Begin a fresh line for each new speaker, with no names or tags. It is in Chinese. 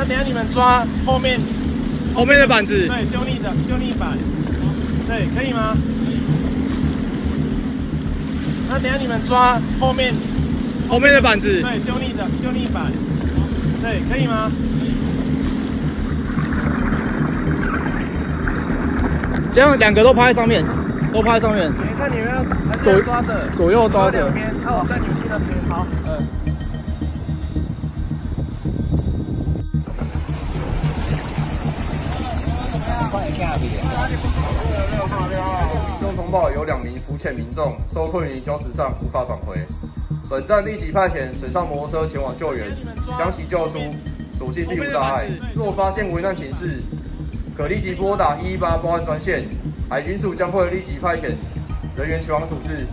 那等下你们抓后面
后面的板子。
对，修逆的修逆板，对，可以吗？那等下你们抓后面
后面的板子。
对，修逆的修逆板，对，可以吗？
这样两个都趴在上面，都趴在上面。
你看你们要左抓着，
左右抓着
两。边，那我在扭机那边，好，嗯。
用通报有两名浮潜民众受困于礁石上无法返回，本站立即派遣水上摩托车前往救援，将其救出，所幸并无大碍。若发现危难情势，可立即拨打一一八报案专线，海军署将会立即派遣人员前往处置。